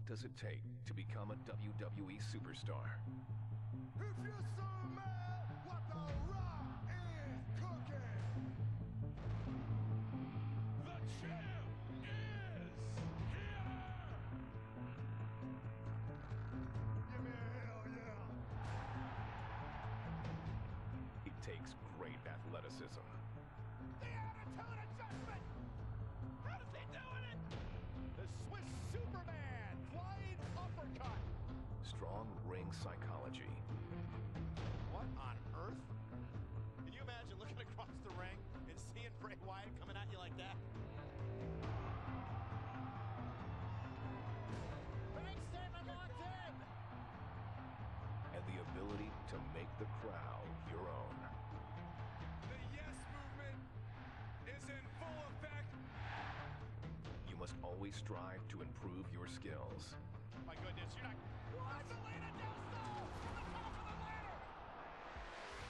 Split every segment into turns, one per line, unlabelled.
what does it take to become a WWE superstar?
If you smell what the rock is cooking,
The champ is here!
give me a hell yeah.
It takes great athleticism,
The attitude adjustment. How does he doing it? The Swiss Superman uppercut.
strong ring psychology,
What on earth? Can you imagine looking across the ring and seeing Bray Wyatt coming at you like that?
Bank statement locked in.
and the ability to make the crowd your own.
The yes movement is in full effect.
You must always strive to improve your skills.
My goodness, you're not.
What? From the top of the ladder.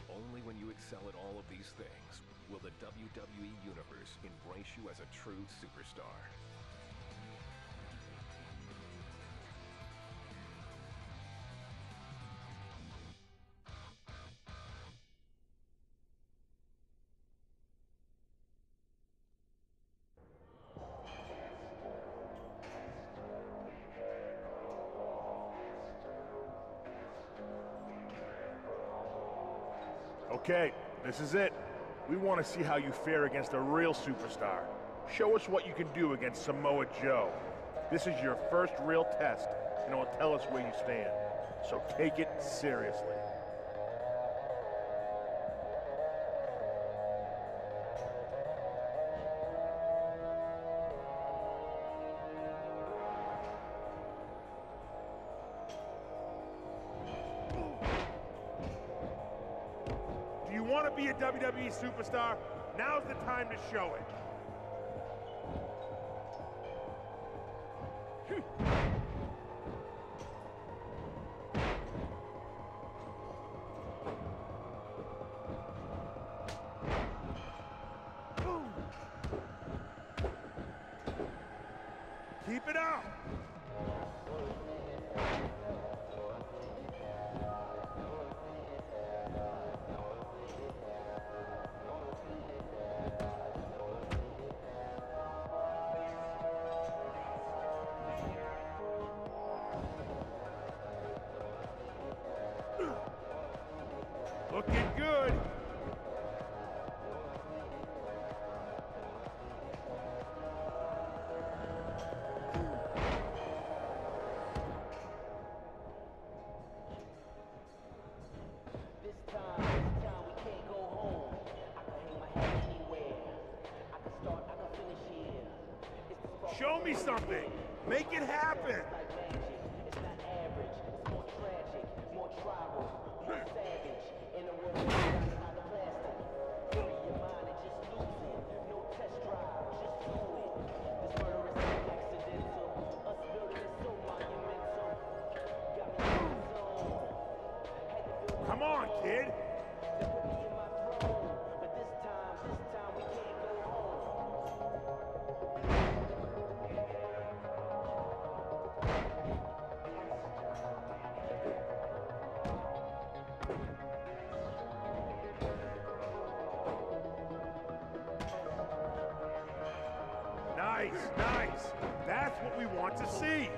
Only when you excel at all of these things will the WWE Universe embrace you as a true superstar.
Okay, this is it. We want to see how you fare against a real superstar. Show us what you can do against Samoa Joe. This is your first real test, and it will tell us where you stand. So take it seriously. To be a WWE superstar? Now's the time to show it. Keep it up. Me something. Make it happen. Nice, nice. That's what we want to see.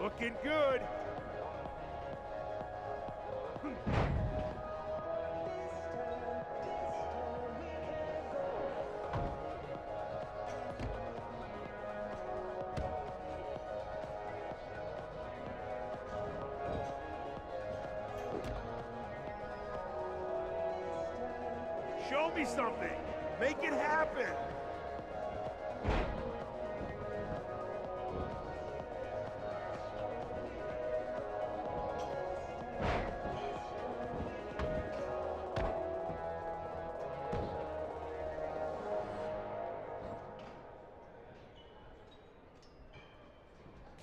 Looking good. Show me something. Make it happen.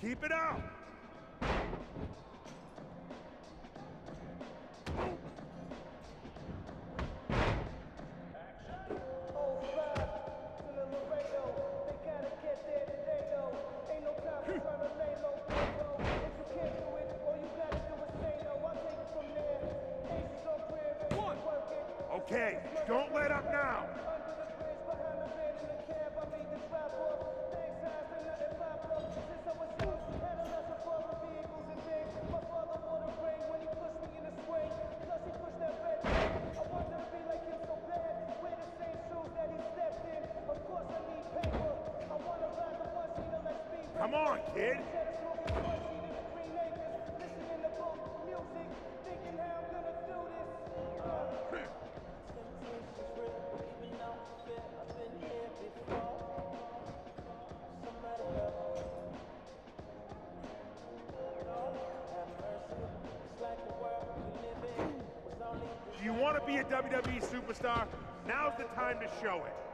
Keep it up. On, kid. Do you want to be a WWE superstar? Now's the time to show it.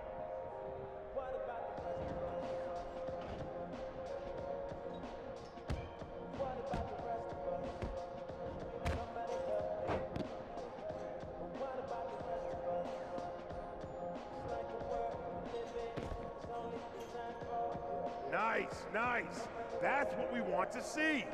Nice, nice. That's what we want to see.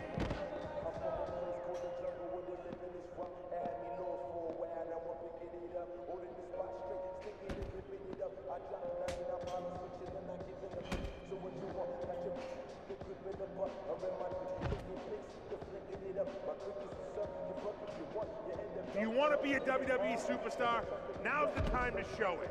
Do you want to be a WWE superstar? Now's the time to show it.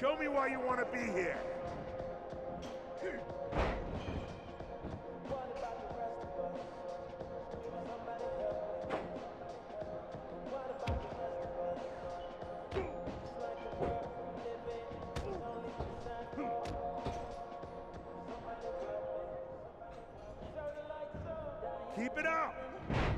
Show me why you want to be here. Keep it up.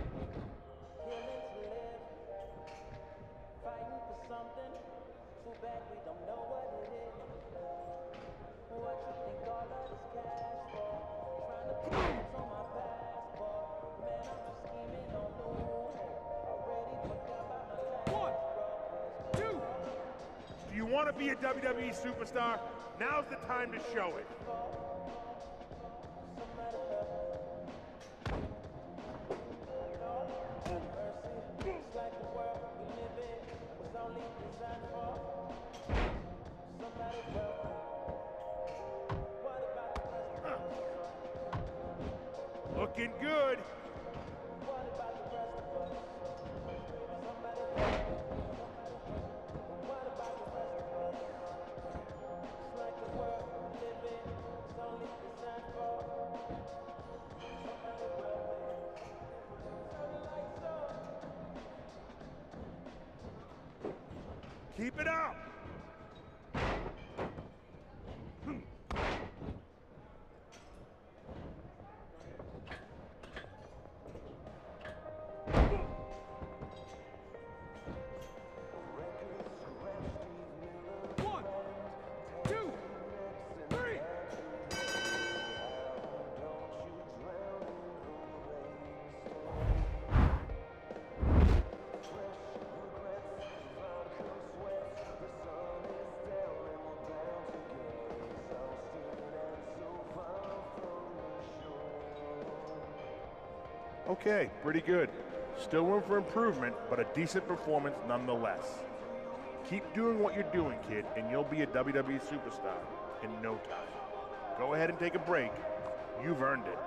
To
be a WWE superstar? Now's the time to show it.
It's like
Keep it up. Okay, pretty good. Still room for improvement, but a decent performance nonetheless. Keep doing what you're doing, kid, and you'll be a WWE superstar in no time. Go ahead and take a break. You've earned it.